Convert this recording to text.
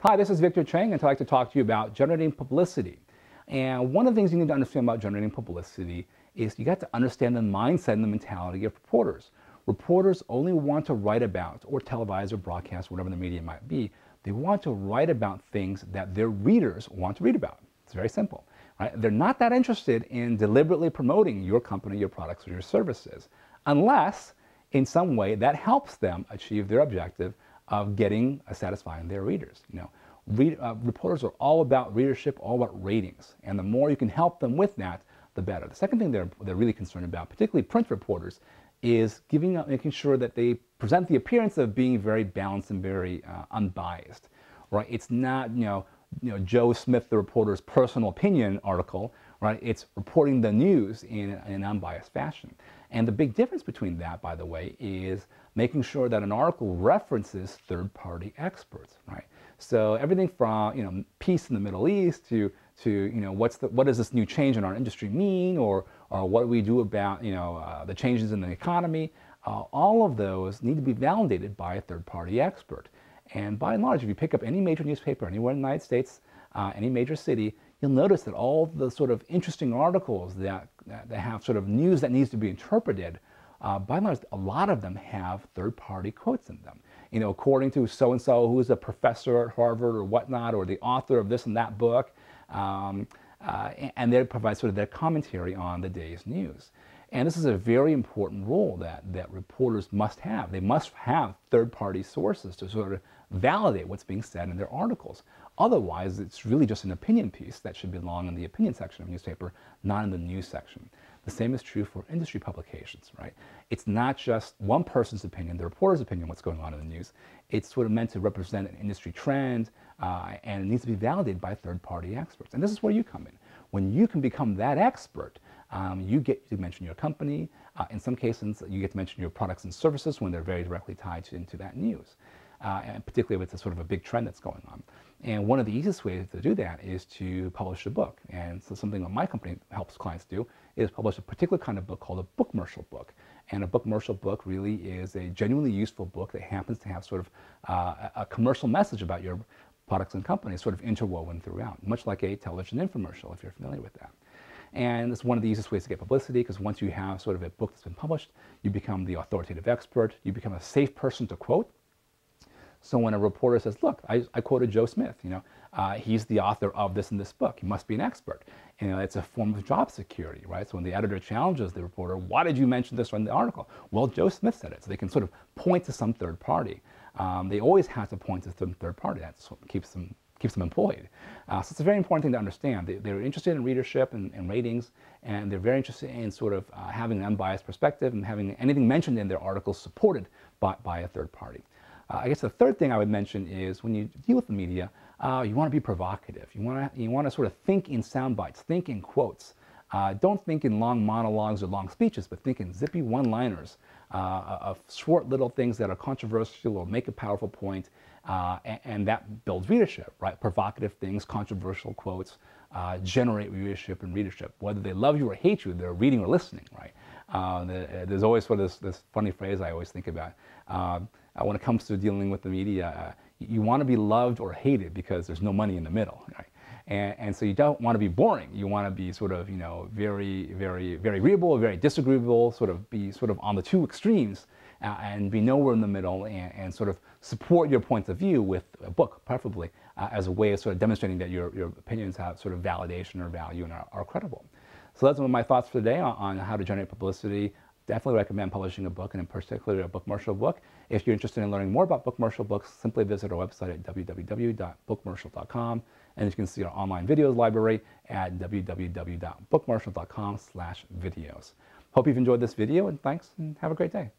Hi, this is Victor Cheng, and I'd like to talk to you about generating publicity. And one of the things you need to understand about generating publicity is you got to understand the mindset and the mentality of reporters. Reporters only want to write about, or televise or broadcast, whatever the media might be, they want to write about things that their readers want to read about. It's very simple. Right? They're not that interested in deliberately promoting your company, your products, or your services, unless in some way that helps them achieve their objective of getting a satisfying their readers. You know, read, uh, reporters are all about readership, all about ratings, and the more you can help them with that, the better. The second thing they're, they're really concerned about, particularly print reporters, is giving up, making sure that they present the appearance of being very balanced and very uh, unbiased. Right? It's not you know you know Joe Smith, the reporter's personal opinion article. Right? It's reporting the news in, in an unbiased fashion. And the big difference between that, by the way, is making sure that an article references third-party experts, right? So everything from you know peace in the Middle East to to you know what's the what does this new change in our industry mean, or or what do we do about you know uh, the changes in the economy? Uh, all of those need to be validated by a third-party expert. And by and large, if you pick up any major newspaper anywhere in the United States, uh, any major city, you'll notice that all the sort of interesting articles that, that have sort of news that needs to be interpreted, uh, by and large, a lot of them have third-party quotes in them. You know, according to so-and-so who is a professor at Harvard or whatnot, or the author of this and that book, um, uh, and they provide sort of their commentary on the day's news. And this is a very important role that, that reporters must have. They must have third-party sources to sort of validate what's being said in their articles. Otherwise, it's really just an opinion piece that should belong in the opinion section of a newspaper, not in the news section. The same is true for industry publications, right? It's not just one person's opinion, the reporter's opinion, what's going on in the news. It's sort of meant to represent an industry trend, uh, and it needs to be validated by third-party experts. And this is where you come in. When you can become that expert, um, you get to mention your company. Uh, in some cases, you get to mention your products and services when they're very directly tied to, into that news uh, and particularly if it's a sort of a big trend that's going on. And one of the easiest ways to do that is to publish a book. And so something that my company helps clients do is publish a particular kind of book called a bookmercial book. And a bookmercial book really is a genuinely useful book that happens to have sort of uh, a commercial message about your products and companies sort of interwoven throughout, much like a television infomercial, if you're familiar with that. And it's one of the easiest ways to get publicity because once you have sort of a book that's been published, you become the authoritative expert, you become a safe person to quote, so when a reporter says, look, I, I quoted Joe Smith, you know, uh, he's the author of this and this book. He must be an expert. You know, it's a form of job security, right? So when the editor challenges the reporter, why did you mention this in the article? Well, Joe Smith said it. So they can sort of point to some third party. Um, they always have to point to some third party. That keeps them keeps them employed. Uh, so it's a very important thing to understand. They, are interested in readership and, and, ratings, and they're very interested in sort of uh, having an unbiased perspective and having anything mentioned in their articles supported by, by a third party. Uh, I guess the third thing I would mention is when you deal with the media, uh, you want to be provocative. You want to you want to sort of think in sound bites, think in quotes. Uh, don't think in long monologues or long speeches, but think in zippy one-liners uh, of short little things that are controversial or make a powerful point, uh, and, and, that builds readership, right? Provocative things, controversial quotes uh, generate readership and readership. Whether they love you or hate you, they're reading or listening, right? there's always sort of this, this funny phrase I always think about uh, when it comes to dealing with the media. Uh, you want to be loved or hated because there's no money in the middle. Right? And, and, so you don't want to be boring. You want to be sort of, you know, very, very, very agreeable, very disagreeable, sort of be sort of on the two extremes uh, and be nowhere in the middle and, and, sort of support your points of view with a book, preferably, uh, as a way of sort of demonstrating that your, your opinions have sort of validation or value and are, are credible. So that's one of my thoughts for today on, on how to generate publicity definitely recommend publishing a book, and in particular a bookmercial book. If you're interested in learning more about bookmercial books, simply visit our website at www.bookmercial.com, and you can see our online videos library at www.bookmercial.com slash videos. Hope you've enjoyed this video, and thanks, and have a great day.